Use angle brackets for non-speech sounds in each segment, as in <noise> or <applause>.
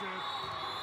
Come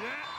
Yeah.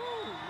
<gasps> Woo,